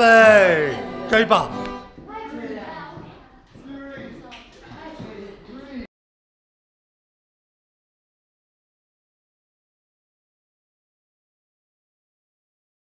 喂，该吧。